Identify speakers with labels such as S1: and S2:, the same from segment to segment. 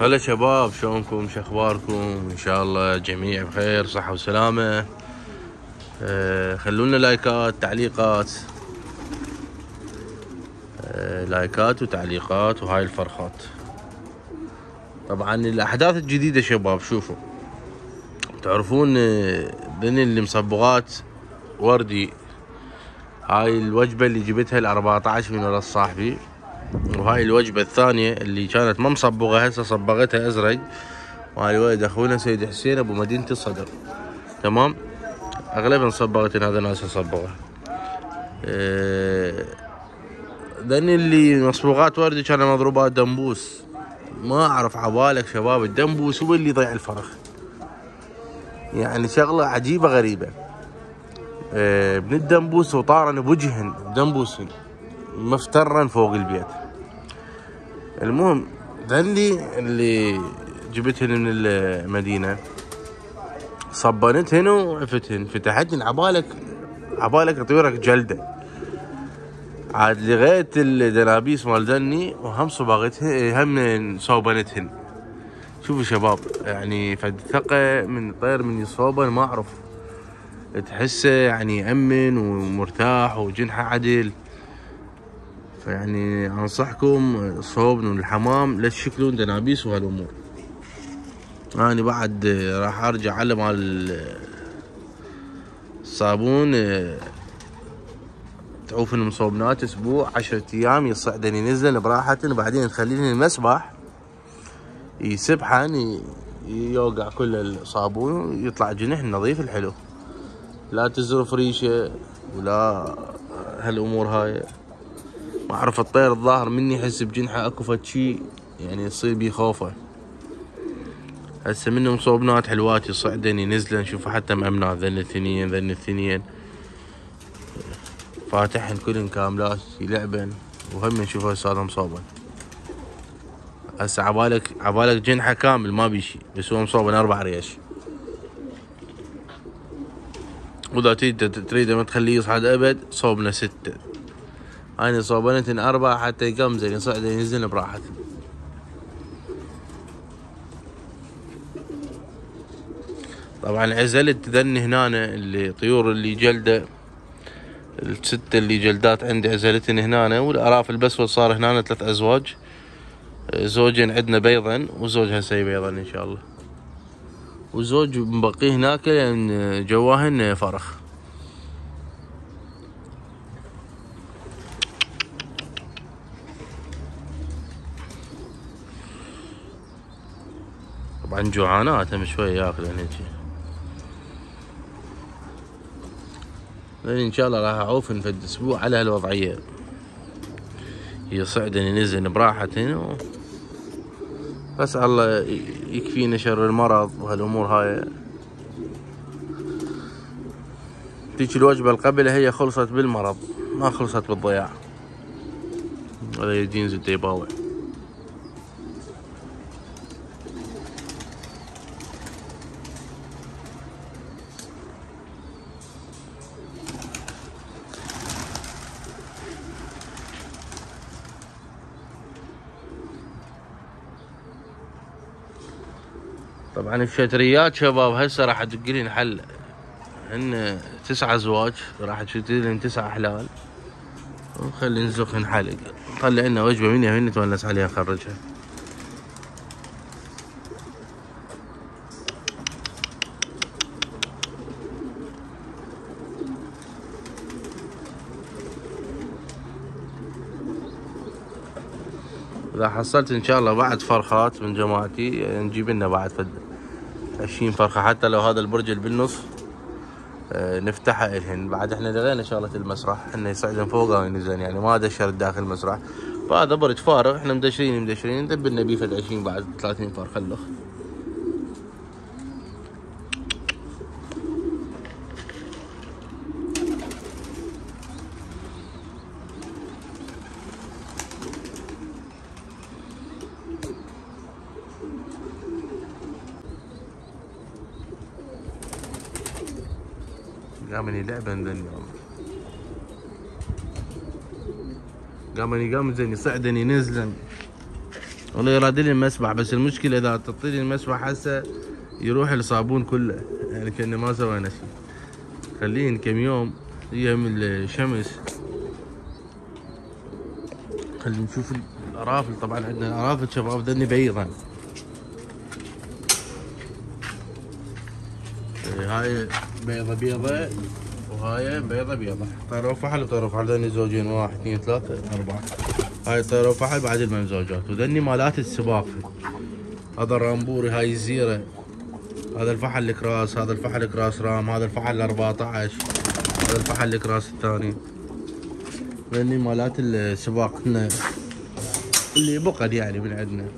S1: هلا شباب شلونكم؟ شو أخباركم؟ إن شاء الله جميع بخير صحة وسلامة. أه خلونا لايكات تعليقات. أه لايكات وتعليقات وهاي الفرخات. طبعا الأحداث الجديدة شباب شوفوا. تعرفون آه، ذن اللي مصبغات وردي؟ هاي الوجبة اللي جبتها ال 14 من ولد صاحبي وهاي الوجبة الثانية اللي كانت ما مصبغة هسه صبغتها أزرق. وهاي ولد أخونا سيد حسين أبو مدينة الصدر. تمام؟ اغلبها صبغت هذا ناس صبغة. أه ذن اللي مصبوغات وردي كانوا مضروبات دنبوس. ما أعرف عبالك شباب الدنبوس هو اللي يضيع الفرخ. يعني شغلة عجيبة غريبة. أه من الدنبوس وطارن بوجهن دنبوسن مفترا فوق البيت. المهم ذلي اللي جبتهن من المدينة صبنتهن وعفتهن فتحتهن عبالك عبالك طيورك جلدة. عاد لغاية الدنابيس مال ذني وهم صباغتهن هم صوبنتهن شوفوا شباب يعني فد ثقة من طير من يصوبن ما أعرف. تحسه يعني امن ومرتاح وجنحه عدل. فيعني أنصحكم صوبن الحمام لا تشكلون دنابيس وهالامور أنا بعد راح أرجع على مال الصابون تعوف المصوبنات أسبوع عشرة أيام يصعدن ينزلن براحة بعدين نخليهن المسبح يسبحن يوقع كل الصابون ويطلع جنح النظيف الحلو. لا تزرف ريشه ولا هالأمور هاي. اعرف الطير الظاهر مني يحس بجنحة أكو فد شي يعني يصير بي خوفه. هسه منهم صوبنات حلوات يصعدن ينزلن شوفوا حتى مأمنات ذن الثنين ذن الثنين فاتحن كلن كاملات يلعبن وهم نشوفه صار مصوبن هسه عبالك عبالك جنحة كامل ما بيشي بس هو مصوبن أربع ريش. وإذا تريد تريد ما تخليه يصعد أبد صوبنا ستة. أنا صوبنتن اربعة حتى يقمزن يصعد ينزل براحته. طبعا عزلت ذن هنا اللي طيور اللي جلدة الستة اللي جلدات عندي عزلتن هنا والارافل البسود صار هنا ثلاث أزواج. زوجين عندنا بيضا وزوج هسه يبيضا إن شاء الله. وزوج مبقيه هناك لأن جواهن فرخ. طبعا جوعانات هم شوي ياكلن هيجي إن شاء الله راح اعوفن فد أسبوع على هالوضعية. يصعدن ينزلن براحتن و... بس الله يكفينا شر المرض وهالأمور هاي. تيجي الوجبة القبل هي خلصت بالمرض ما خلصت بالضياع. هذا الجينز الديباوي. طبعا الشتريات شباب هسه راح تدقلين حل. هن تسع ازواج راح تشتري تسع احلال وخلي نزخن حلق نطلع لنا وجبة منها من نتونس عليها نخرجها إذا حصلت إن شاء الله بعد فرخات من جماعتي نجيب لنا بعد فد 20 فرخة. حتى لو هذا البرج اللي بالنص آه، نفتحها الهن بعد إحنا لغينا شغله المسرح. إحنا يصعدن فوقها وينزلن يعني ما دشر داخل المسرح. فهذا برج فارغ إحنا مدشرين مدشرين. ندب لنا بيه فد 20 بعد 30 فرخة الاخ قامني لعبة ذني قامني قام زين يصعدني ينزلن والله يراد لي المسبح بس المشكلة إذا تعطيني المسبح هسه يروح الصابون كله. يعني كانه ما سوينا شيء خليه كم يوم من الشمس. خلينا نشوف الأرافل. طبعا عندنا الارافل شباب ذني بيضا إيه، هاي بيضة بيضة وهاي بيضة بيضة. طيرة وفحل وطيرة وفحل ذني زوجين واحد اثنين ثلاثة أربعة. هاي طيرة وفحل بعد الممزوجات وذني مالات السباق. هذا الرامبوري هاي الزيرة. هذا الفحل الكراس هذا الفحل الكراس رام هذا الفحل 14 هذا الفحل الكراس الثاني. ذني مالات السباق اللي بقد يعني من عندنا.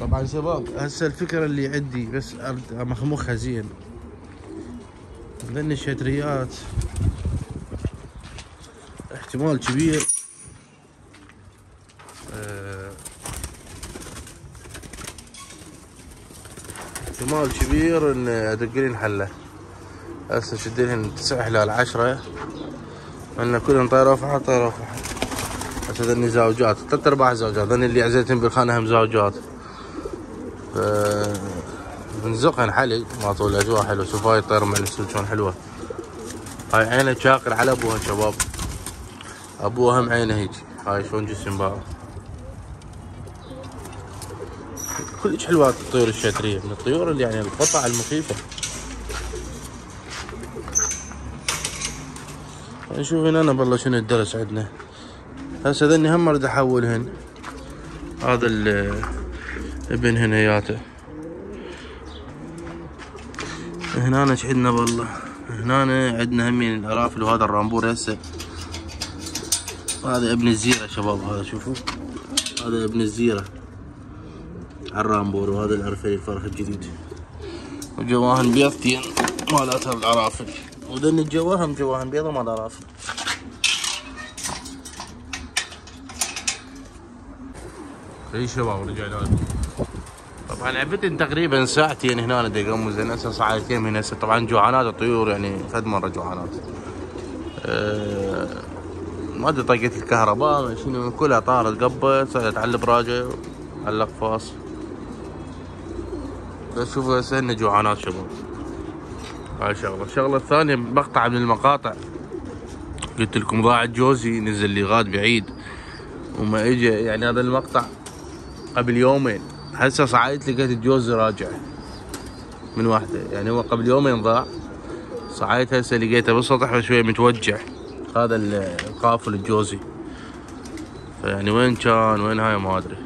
S1: طبعا شباب هسه الفكرة اللي عندي بس مخمخها زين. ذني الشتريات احتمال كبير. آه احتمال كبير إن ادق لي حلة. هسه شد لهن تسع حلال عشرة أن كلهم طيرة فحل طيرة فحل هسه ذني زوجات. ثلاث أرباع زوجات. ذني اللي عزيتهم بالخانة هم زوجات. بنزقهن حلق طول الأجواء حلوة. شوف هاي الطير مع شلون حلوة. هاي عينه شاقر على أبوها شباب. أبوها هم عينه هيك. هاي شلون جسم باعه كلش حلوات الطيور الشترية. من الطيور اللي يعني القطع المخيفة. نشوف هنا بالله شنو الدرس عندنا. هسه ذني هم اريد أحولهن. هذا ابن هنياته هنا إيش عندنا والله هنا عندنا همين الأرافل وهذا الرامبور هسه. هذا ابن الزيرة شباب هذا شوفوا. هذا ابن الزيرة. الرامبور وهذا العرفيل الفرخ الجديد. وجواهن بيضتين مالات العرافل وذن الجواهم جواهن بيضة مال العرافل اي شباب رجعنا. لكم طبعا عبتن تقريبا ساعتين هنا دقموا زين. هسه ساعتين من هسه. طبعا جوعانات الطيور يعني فد مرة جوعانات أه ما أدري طقت الكهرباء شنو كلها طارت قبت صارت على البراجه على الاقفاص بس شوفوا هسه جوعانات شباب. هاي شغلة. الشغلة الثانية مقطع من المقاطع. قلت لكم ضاعت جوزي نزل لي غاد بعيد. وما اجى يعني هذا المقطع قبل يومين. هسه صعدت لقيت الجوز راجع. من واحدة. يعني هو قبل يومين ضاع. صعدت هسه لقيته بالسطح شوية متوجع. هذا القافل الجوزي. فيعني وين كان؟ وين هاي؟ ما أدري.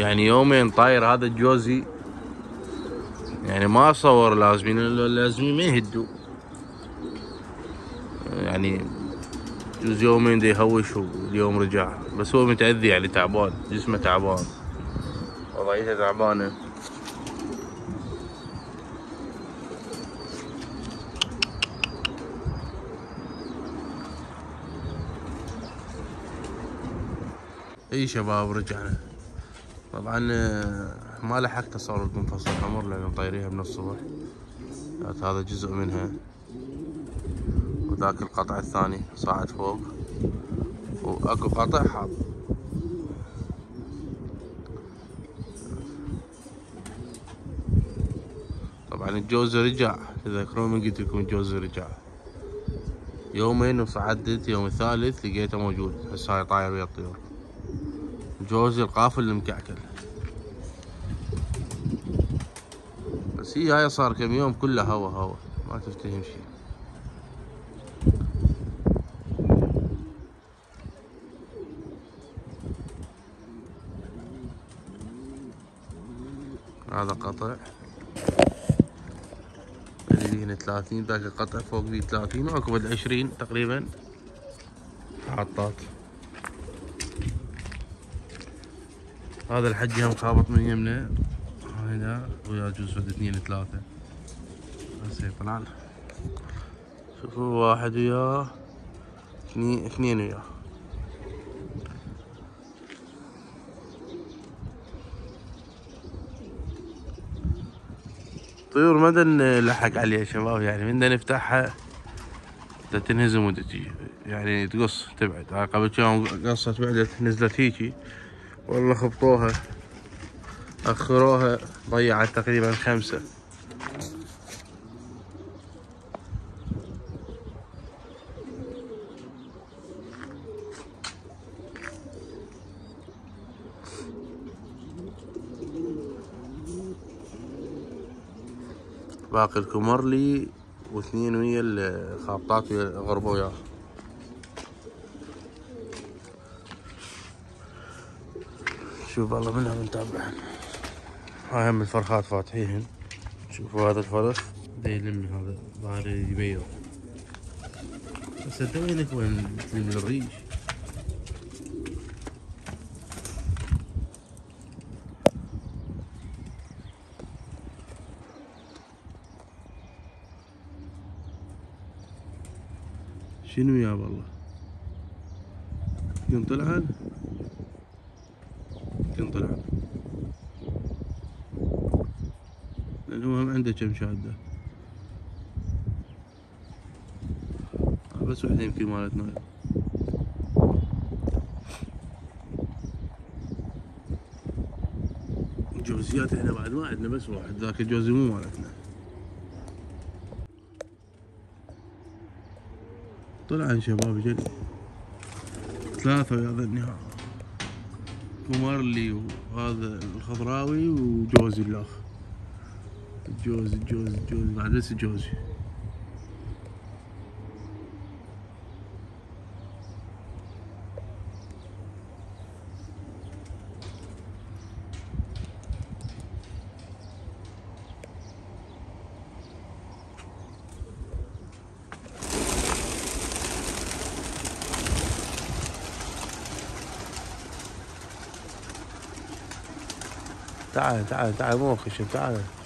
S1: يعني يومين طاير هذا الجوزي. يعني ما اصور لازمين لازمين ما يهدوا. يعني جوز يومين دي يهوش واليوم رجع. بس هو متأذي يعني تعبان جسمه تعبان. وضعيته تعبانة. إي شباب رجعنا. طبعا آه، ما لحقت أصور لكم فصل الحمر لأن طايريها من الصبح. هذا جزء منها. وذاك القطع الثاني صاعد فوق. وأكو قطع حاط طبعا الجوز رجع. تذكرون من قلت لكم الجوز رجع. يومين وصعدت يوم الثالث لقيته موجود. هسه هاي طاير ويا الطيور. جوزي القافل المكعكل. بس هي هاي صار كم يوم كلها هوا هوا ما تفتهم شي. هذا قطع. اللي هنا ثلاثين ذاك القطع فوق ذي ثلاثين وأكو بعد عشرين تقريبا. حاطات هذا الحجي هم خابط من يمنا هنا ويا جوز فد اثنين ثلاثة. هسه طلع شوفوا واحد وياه اثنين اثنين وياه طيور ما نلحق عليها شباب يعني من نفتحها تنهزم وتجي. يعني تقص تبعد. قبل يوم قصت بعدت نزلت هيجي. والله خبطوها. أخروها ضيعت تقريبا خمسة. باقي الكمرلي واثنين ويا الخابطات ويا وياه شوف والله منها بنتابع هاي هم الفرخات فاتحين شوفوا هذا الفرخ. دا يلم هذا؟ ظاهر يبيض بس انت وينك وين؟ تلم الريش. شنو يا والله يوم طلعان يوم طلعان لأنه هم عنده كم شادة بس وحدة يمكن مالتنا جوزيات إحنا بعد ما عندنا بس واحد ذاك الجوزي مو مالتنا. طلع شباب جل ثلاثة يا ظني كومارلي وهذا الخضراوي وجوزي الأخ. الجوز الجوز الجوز بعد لسه جوزي تعال تعال تعال. مو خشن تعال.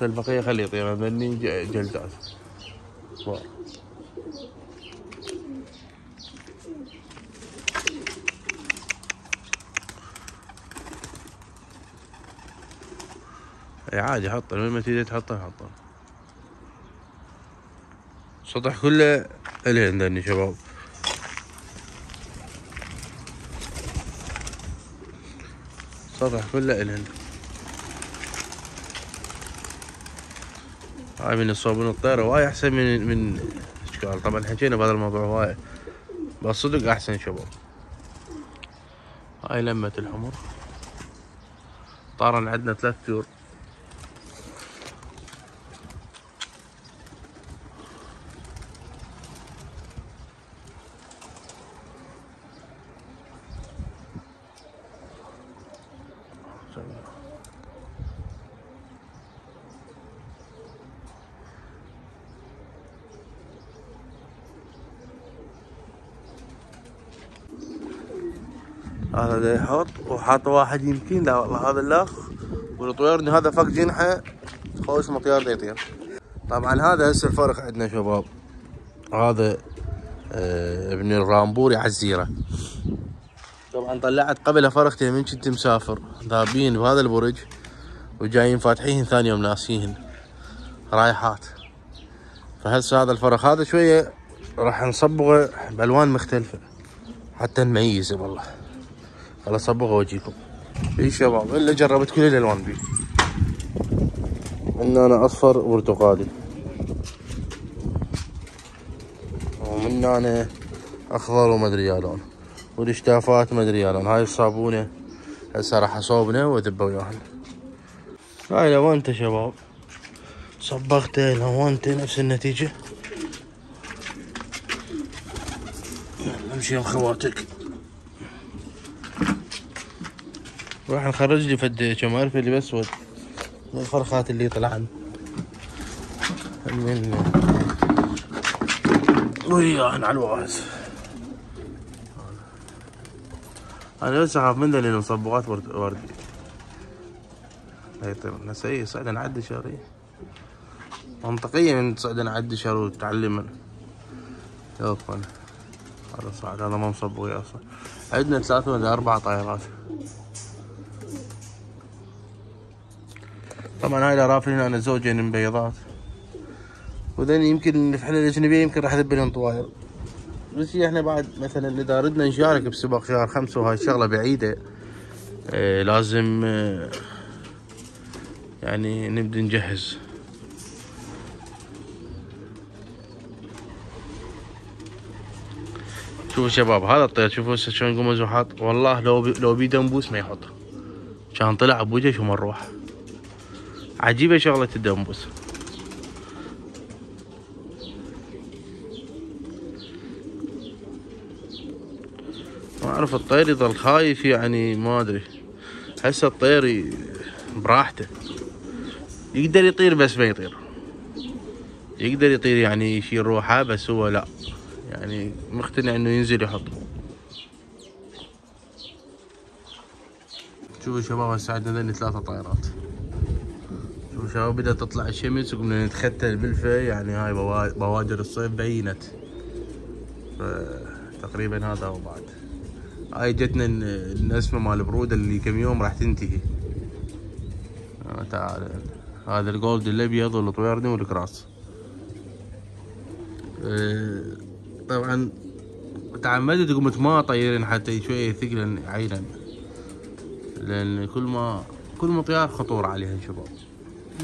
S1: بس البقية خليه يطير مني جلدات إي عادي حطه وين ما تريد تحطه حطه. السطح كله اللي عندنا شباب. السطح كله الهن هاي من الصابون الطيرة واي أحسن من من اشكال طبعا حكينا بهذا الموضوع واي بس صدق أحسن شباب. هاي لمة الحمر. طارن عندنا ثلاث طيور. هذا دا يحط وحاط واحد يمكن لا والله هذا الأخ. والطيور هذا فك جنحه خوش مطيار دا يطير. طبعا هذا هسه الفرق عندنا شباب. هذا آه ابن الرامبوري عزيره طبعا طلعت قبل فرختين من كنت مسافر. ذابين بهذا البرج وجايين فاتحين ثاني يوم ناسيهن. رايحات. فهسه هذا الفرخ هذا شوية راح نصبغه بألوان مختلفة. حتى نميزه والله. خل اصبغه واجيكم اي شباب إلا جربت كل الالوان بي. أنا أصفر وبرتقالي ومن أنا أخضر وما أدري لون. والإشتافات ما أدري لون. هاي الصابونة. هسه راح اصوبنا واذبه وياهن هاي لونته شباب. صبغته لونته نفس النتيجة. امشي يا خواتك راح نخرج لي فد كم الف اللي باسود الفرخات اللي طلعن من وياهن على الواز أنا بس أخاف منه لأنه مصبغات ورد وردي. هاي طيب نسي صعد نعدي شهري منطقيا من تصعد نعدي شهر وتعلم يوقفون هذا صعد هذا ما مصبغ أصلا عندنا ثلاثة ولا أربع طائرات. طبعا هاي الأرافل هنا أنا زوجين من بيضات. وذن يمكن الفحلة الأجنبية يمكن راح ذبلهم طواير. بس إحنا بعد مثلا إذا ردنا نشارك بسباق شهر خمسة وهاي الشغلة بعيدة آه لازم آه يعني نبدأ نجهز. شوفوا شباب هذا الطير شوفوا هسه شلون قمز وحاط والله لو بي لو بيده نبوس ما يحط. كان طلع بوجهه شو مروح عجيبة شغلة الدنبوس ما أعرف الطير يظل خايف يعني ما أدري. هسه الطير براحته. يقدر يطير بس ما يطير. يقدر يطير يعني يشيل روحه بس هو لا. يعني مقتنع إنه ينزل يحط. شوفوا شباب هسه عندنا ثلاثة طائرات. شوفوا شباب بدأت تطلع الشمس وقمنا نتختل بالفي يعني هاي بوادر الصيف بينت. تقريبا هذا هو بعد. هاي جتنا النسمة مال برودة اللي كم يوم راح تنتهي. آه تعال. هذا الجولد الأبيض والطويردي والكراس. آه طبعا تعمدت قمت ما طيرن حتى شوية ثقلا عينا. لأن كل ما كل ما طيار خطورة عليها شباب.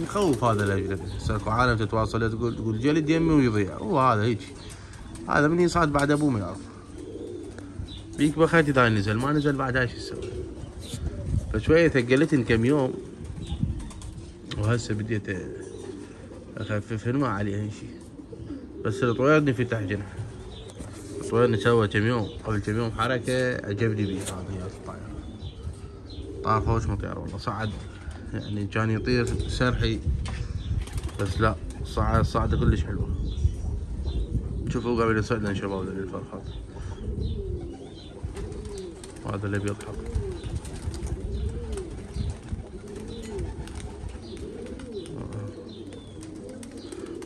S1: يخوف هذا الاجنبي اكو عالم تتواصل تقول تقول جلد يمي ويضيع. هو هذا هيك. هذا من يصعد بعد أبوه ما يعرف. بيك بخيت اذا نزل ما نزل بعد إيش يسوي؟ فشوية ثقلتن كم يوم. وهسه بديت اخففهن ما عليها شي بس الطوير فتح جناح الطوير سوى كم يوم. قبل كم يوم حركة عجبني بيه هذا يا الطائر طار فوق مطير والله صعد. يعني كان يطير سرحي بس لا صعد صعدة كلش حلوة. شوفوا قبل يصعدنا شباب الفرخات وهذا اللي بيضحك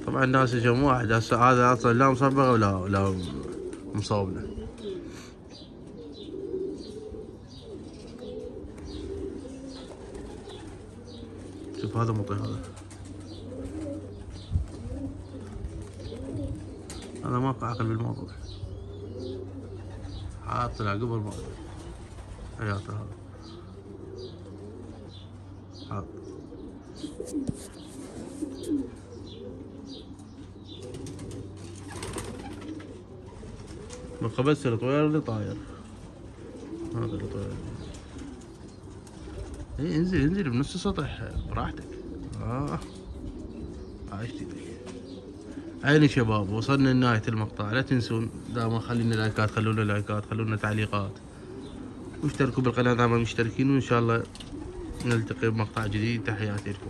S1: طبعا الناس كم واحد هذا أصلا لا مصبغة ولا ولا مصوبه شوف هذا مطي هذا. هذا ماكو عقل بالموضوع حاط طلع قبل ما حياته هذا. حاط. من بس الطوير اللي طاير هذا اللي طاير. اي انزل انزل بنص السطح براحتك. آه. عايشتي عيني شباب وصلنا لنهاية المقطع. لا تنسون دائما خلينا لايكات خلونا لايكات خلونا تعليقات. واشتركوا بالقناة دائما مشتركين وإن شاء الله نلتقي بمقطع جديد. تحياتي لكم.